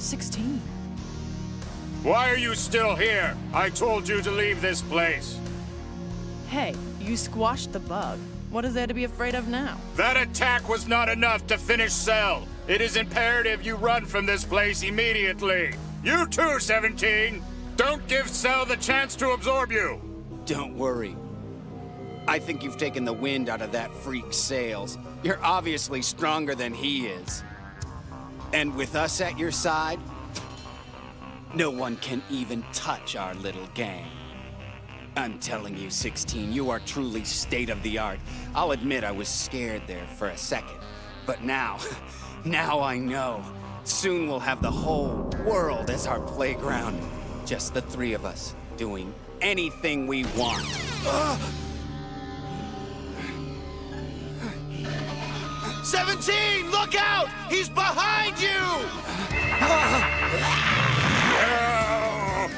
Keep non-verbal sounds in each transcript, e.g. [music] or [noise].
16. Why are you still here? I told you to leave this place. Hey, you squashed the bug. What is there to be afraid of now? That attack was not enough to finish Cell. It is imperative you run from this place immediately. You too, 17! Don't give Cell the chance to absorb you! Don't worry. I think you've taken the wind out of that freak's sails. You're obviously stronger than he is. And with us at your side, no one can even touch our little gang. I'm telling you, 16, you are truly state-of-the-art. I'll admit I was scared there for a second. But now, [laughs] now I know. Soon we'll have the whole world as our playground. Just the three of us, doing anything we want. Ah! Seventeen, look out! He's behind you!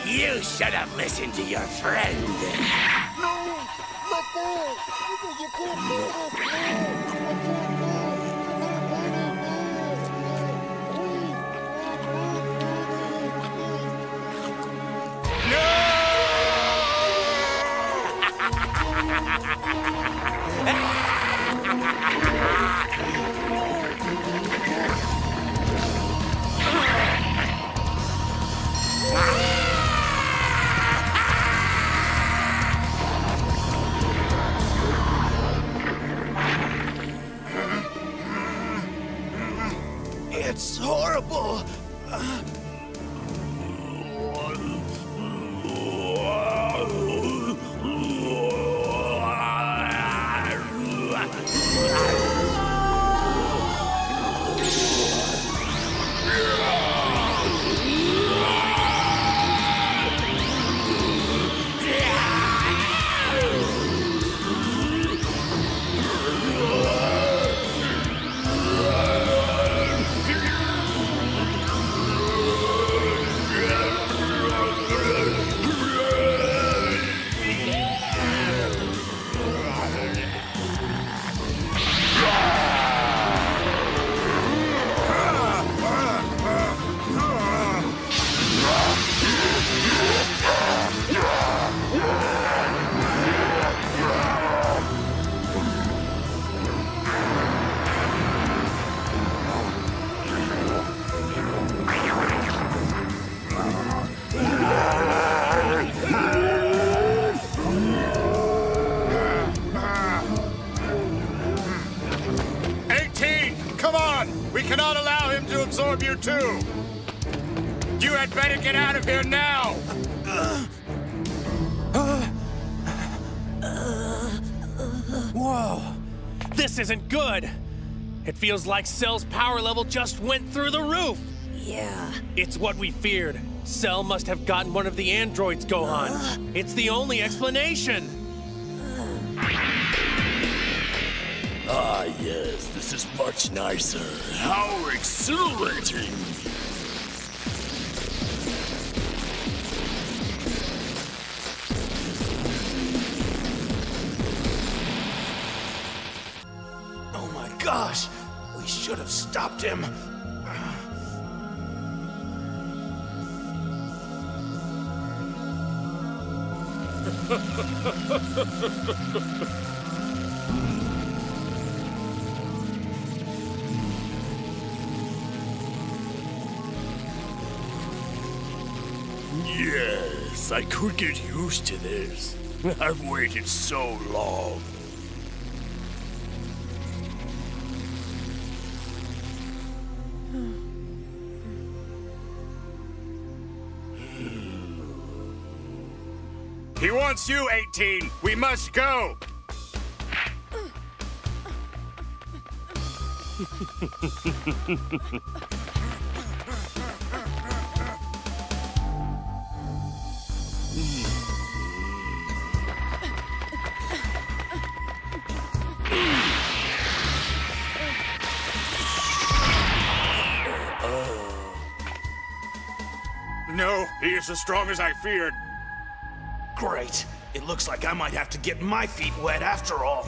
You should have listened to your friend. No, let go! You can't do this! It's horrible! Eighteen! Come on! We cannot allow him to absorb you too! You had better get out of here now! Whoa! This isn't good! It feels like Cell's power level just went through the roof! Yeah. It's what we feared. Cell must have gotten one of the androids Gohan. It's the only explanation! Ah, yes, this is much nicer. How exhilarating! Oh my gosh! We should have stopped him. [laughs] Yes, I could get used to this. I've waited so long. Hmm. He wants you, 18! We must go! [laughs] No, he is as strong as I feared. Great. It looks like I might have to get my feet wet after all.